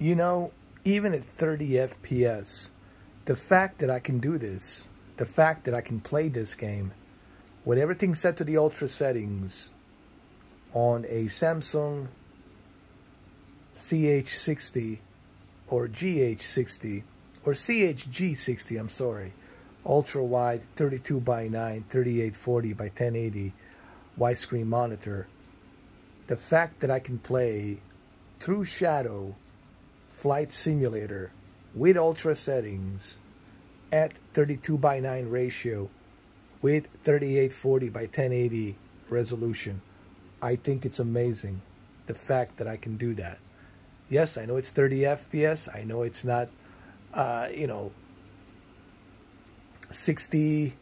You know, even at 30 FPS, the fact that I can do this, the fact that I can play this game with everything set to the ultra settings on a Samsung CH60 or GH60 or CHG60, I'm sorry, ultra wide 32 by 9, 3840 by 1080 widescreen monitor. The fact that I can play through Shadow Flight Simulator with ultra settings at 32 by 9 ratio with 3840 by 1080 resolution. I think it's amazing the fact that I can do that. Yes, I know it's 30 FPS. I know it's not, uh, you know, 60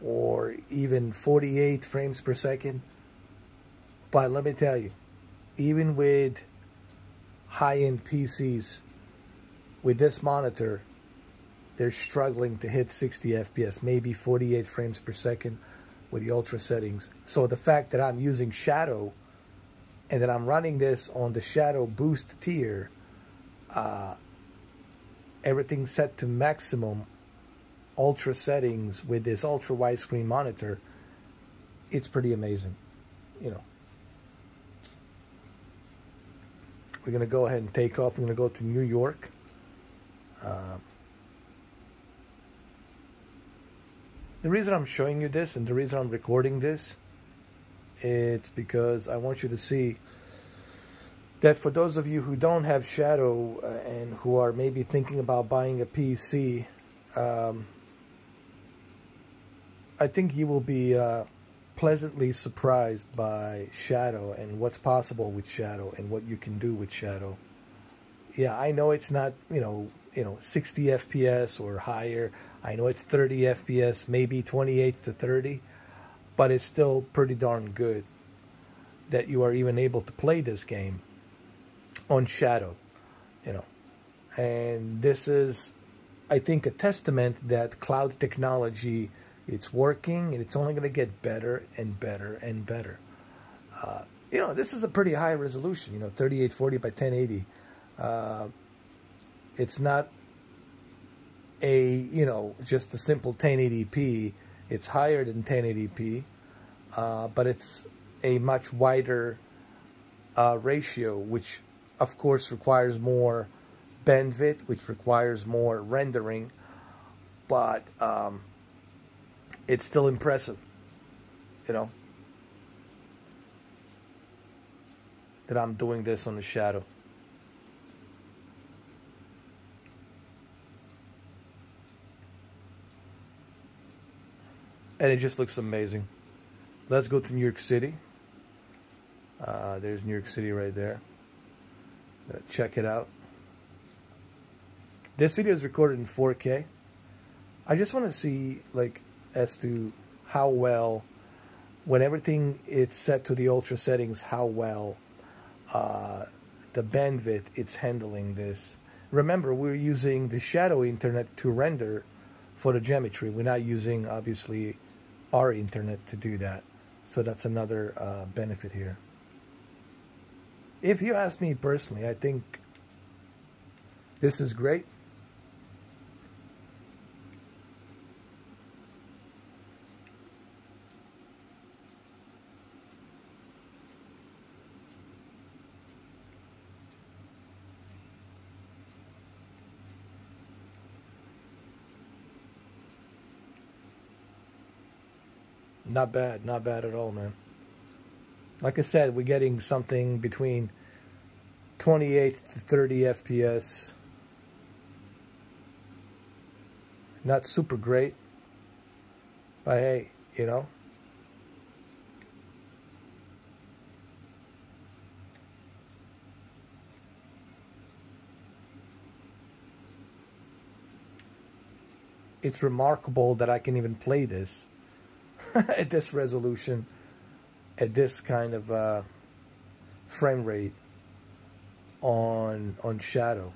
or even 48 frames per second. But let me tell you, even with high-end PCs, with this monitor, they're struggling to hit 60 FPS, maybe 48 frames per second with the ultra settings. So the fact that I'm using Shadow and that I'm running this on the Shadow Boost tier, uh, everything set to maximum ultra settings with this ultra widescreen monitor, it's pretty amazing, you know. We're going to go ahead and take off. We're going to go to New York. Uh, the reason I'm showing you this and the reason I'm recording this, it's because I want you to see that for those of you who don't have Shadow uh, and who are maybe thinking about buying a PC, um, I think you will be uh, pleasantly surprised by Shadow and what's possible with Shadow and what you can do with Shadow. Yeah, I know it's not, you know, you know, 60 FPS or higher. I know it's 30 FPS, maybe 28 to 30, but it's still pretty darn good that you are even able to play this game on Shadow, you know. And this is, I think, a testament that cloud technology it's working, and it's only going to get better and better and better. Uh, you know, this is a pretty high resolution. You know, 3840 by 1080. Uh, it's not a you know just a simple 1080p. It's higher than 1080p, uh, but it's a much wider uh, ratio, which of course requires more bandwidth, which requires more rendering, but um, it's still impressive, you know, that I'm doing this on the shadow. And it just looks amazing. Let's go to New York City. Uh, there's New York City right there. check it out. This video is recorded in 4K. I just want to see like as to how well, when everything is set to the ultra settings, how well uh, the bandwidth it's handling this. Remember, we're using the shadow internet to render photogrammetry. We're not using, obviously, our internet to do that. So that's another uh, benefit here. If you ask me personally, I think this is great. Not bad, not bad at all, man. Like I said, we're getting something between 28 to 30 FPS. Not super great, but hey, you know. It's remarkable that I can even play this at this resolution, at this kind of uh, frame rate on on shadow.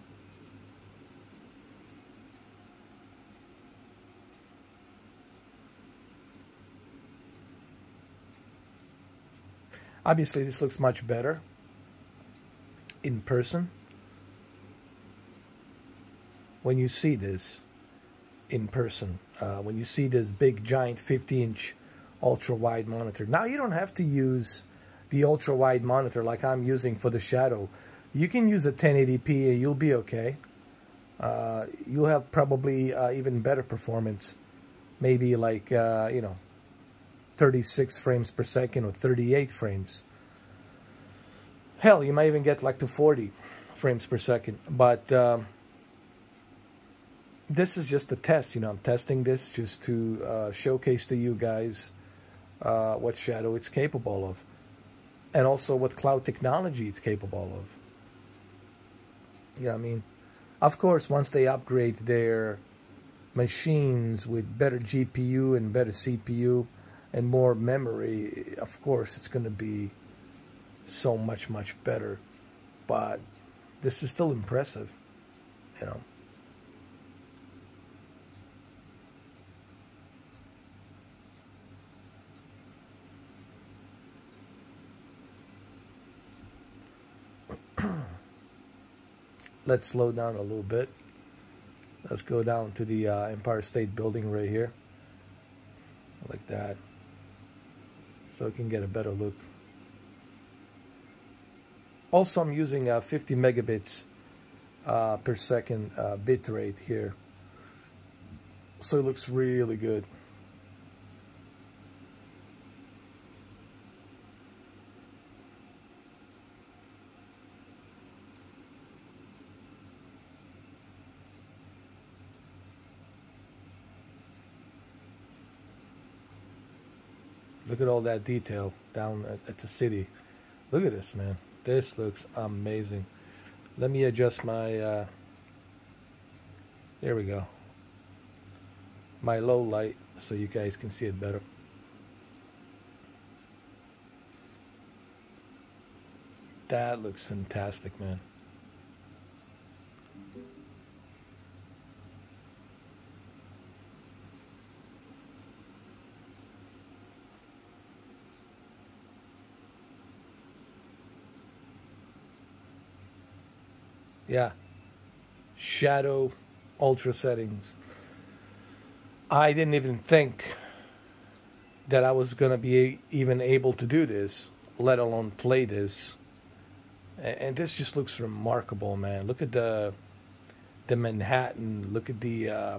Obviously, this looks much better in person. when you see this in person, uh, when you see this big giant 50 inch ultra wide monitor. Now you don't have to use the ultra wide monitor like I'm using for the shadow. You can use a 1080p and you'll be okay. Uh, you'll have probably uh, even better performance. Maybe like, uh, you know, 36 frames per second or 38 frames. Hell, you might even get like to 40 frames per second. But um, this is just a test. You know, I'm testing this just to uh, showcase to you guys uh, what Shadow it's capable of. And also what cloud technology it's capable of. Yeah, I mean, of course, once they upgrade their machines with better GPU and better CPU and more memory, of course, it's going to be so much, much better. But this is still impressive, you know. Let's slow down a little bit. Let's go down to the uh, Empire State Building right here. Like that. So we can get a better look. Also, I'm using uh, 50 megabits uh, per second uh, bit rate here. So it looks really good. Look at all that detail down at, at, the city. Look at this, man. This looks amazing. Let me adjust my, uh, there we go. My low light so you guys can see it better. That looks fantastic, man. Yeah. Shadow ultra settings. I didn't even think that I was going to be even able to do this, let alone play this. And this just looks remarkable, man. Look at the the Manhattan. Look at the uh,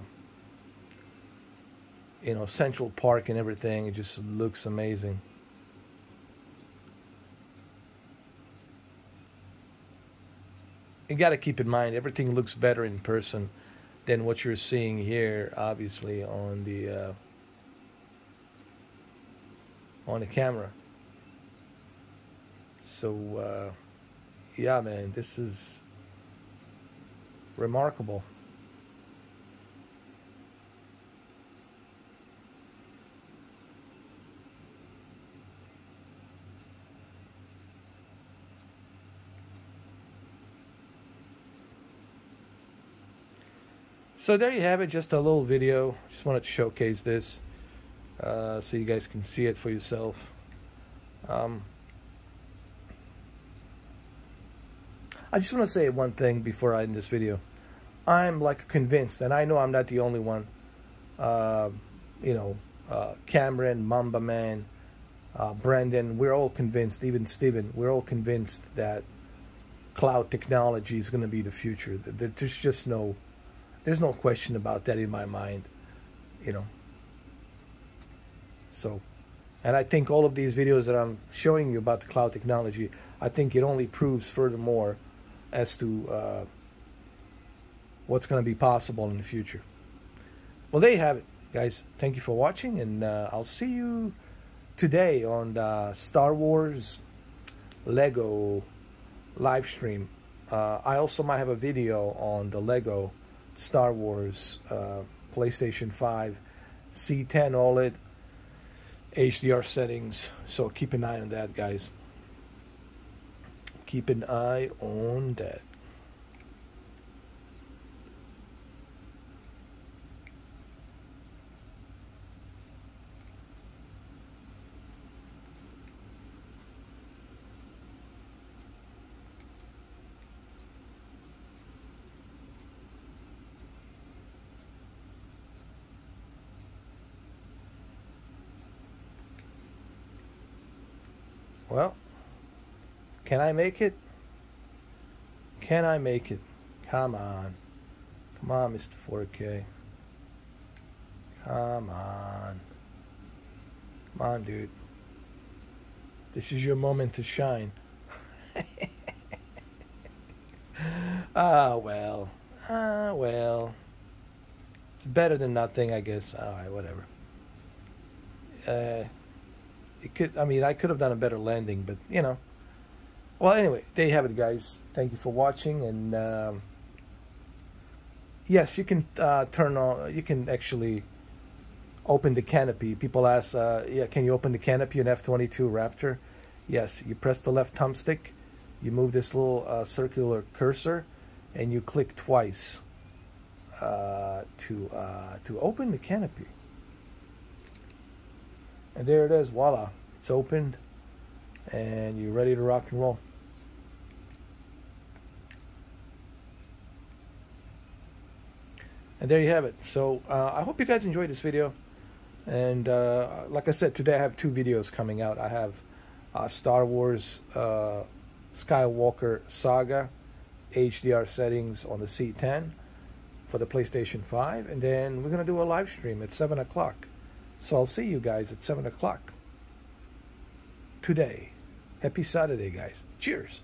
you know Central Park and everything. It just looks amazing. You got to keep in mind everything looks better in person than what you're seeing here, obviously on the uh, on the camera. So uh, yeah, man, this is remarkable. So there you have it, just a little video. Just wanted to showcase this uh, so you guys can see it for yourself. Um, I just want to say one thing before I end this video. I'm like convinced, and I know I'm not the only one. Uh, you know, uh, Cameron, Mamba Man, uh, Brandon, we're all convinced, even Steven, we're all convinced that cloud technology is going to be the future. There's just no there's no question about that in my mind, you know. So, and I think all of these videos that I'm showing you about the cloud technology, I think it only proves furthermore as to uh, what's going to be possible in the future. Well, there you have it, guys. Thank you for watching, and uh, I'll see you today on the Star Wars Lego live stream. Uh, I also might have a video on the Lego Star Wars, uh, PlayStation 5, C10 OLED, HDR settings. So keep an eye on that, guys. Keep an eye on that. Well, can I make it? Can I make it? Come on. Come on, Mr. 4K. Come on. Come on, dude. This is your moment to shine. ah, well. Ah, well. It's better than nothing, I guess. All right, whatever. Uh, it could. I mean, I could have done a better landing, but you know. Well, anyway, there you have it, guys. Thank you for watching, and um, yes, you can uh, turn on. You can actually open the canopy. People ask, uh, "Yeah, can you open the canopy in F22 Raptor?" Yes, you press the left thumbstick, you move this little uh, circular cursor, and you click twice uh, to uh, to open the canopy. And there it is, voila, it's opened, and you're ready to rock and roll. And there you have it. So uh, I hope you guys enjoyed this video. And uh, like I said, today I have two videos coming out. I have uh, Star Wars uh, Skywalker Saga HDR settings on the C10 for the PlayStation 5. And then we're going to do a live stream at 7 o'clock. So I'll see you guys at 7 o'clock today. Happy Saturday, guys. Cheers.